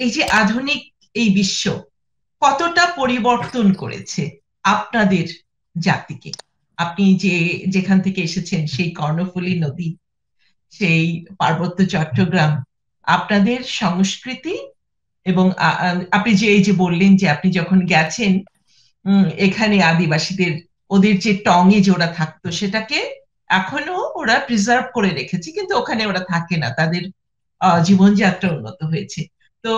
এই যে আধুনিক এই বিশ্ব কতটা পরিবর্তন করেছে আপনাদের জাতিকে? আপনি যে যেখান থেকে এসেছেন, সেই কর্ণফুলী নদী, সেই পার্বত্য চট্টগ্রাম, আপনাদের সংস্কৃতি এবং আপনি যে এই যে বললেন যে আপনি যখন গেছেন এখানে আদিবাসীদের, ওদের যে টঙে যে ওরা থাকতো, সেটাকে এখনও ওরা প্রিজার্ভ করে রেখেছে, কিন্তু ওখানে ওরা থাকে না। তাদের জীবনযাত্রা উন্নত হয়েছে। তো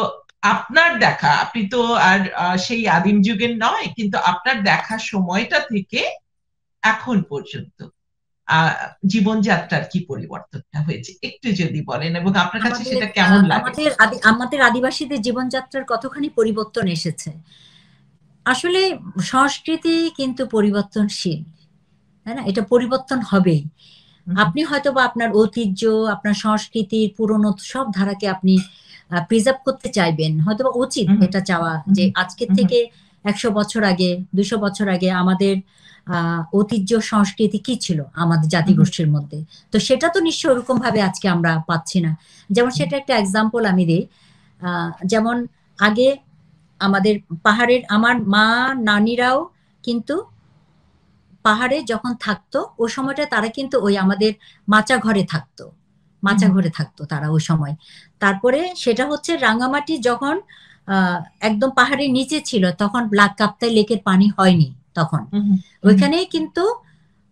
আপনার দেখা আপনি তো আর সেই আদিম যুগের নয় কিন্তু আপনার দেখা সময়টা থেকে এখন পর্যন্ত জীবনযাত্রার কি পরিবর্তনটা হয়েছে? একটু যদি বলেন এবং আপনার কাছে সেটা কেমন লাগে? আমাদের আমাদের আদিবাসীদের জীবনযাত্রার কতখানি পরিবর্তন এসেছে? আসলে সংস্কৃতি কিন্তু পরিবর্তনশীল তাই না? এটা পরিবর্তন হবেই। আপনি হয়তো বা আপনার ঐতিহ্য আপনার সংস্কৃতির পুরনো সব ধারাকে আপনি প্রিজার্ভ করতে চাইবেন হয়তো উচিত এটা চাওয়া যে আজকের থেকে একশো বছর আগে দুশো বছর আগে আমাদের ঐতিহ্য সংস্কৃতি কি ছিল আমাদের জাতিগোষ্ঠীর মধ্যে? তো সেটা তো নিশ্চয় ওরকম ভাবে আজকে আমরা পাচ্ছি না। যেমন সেটা একটা এক্সাম্পল আমি দিই। যেমন আগে আমাদের পাহাড়ের আমার মা নানিরাও কিন্তু পাহাড়ে যখন থাকতো ওই সময়টা তারা কিন্তু ওই আমাদের মাচা ঘরে থাকতো। মাচা ঘরে থাকতো তারা ওই সময়। তারপরে সেটা হচ্ছে রাঙামাটি যখন একদম পাহাড়ের নিচে ছিল তখন ব্লাক কাপ্তাই লেকের পানি হয়নি তখন। ওইখানে কিন্তু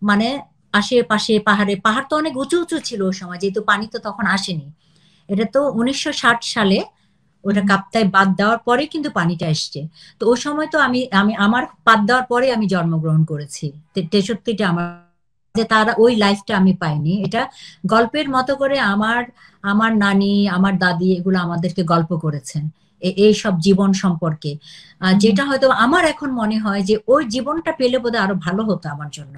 মানে আশেপাশে পাহাড়ে পাহাড় তো অনেক উঁচু উঁচু ছিল ওই সময় যেহেতু পানি তো তখন আসেনি। এটা তো উনিশশো ষাট সালে ওটা কাপ্তায় বাদ দেওয়ার পরে কিন্তু পানিটা এসছে। তো ওই সময় তো আমি আমি আমার বাদ দেওয়ার পরে আমি জন্মগ্রহণ করেছি। তেষট্টিটা আমার যে তারা ওই লাইফটা আমি পাইনি। এটা গল্পের মতো করে আমার আমার নানি, আমার দাদি এগুলো আমাদেরকে গল্প করেছেন। এই সব জীবন সম্পর্কে। যেটা হয়তো আমার এখন মনে হয় যে ওই জীবনটা পেলে বোধহয় আরও ভালো হতো আমার জন্য।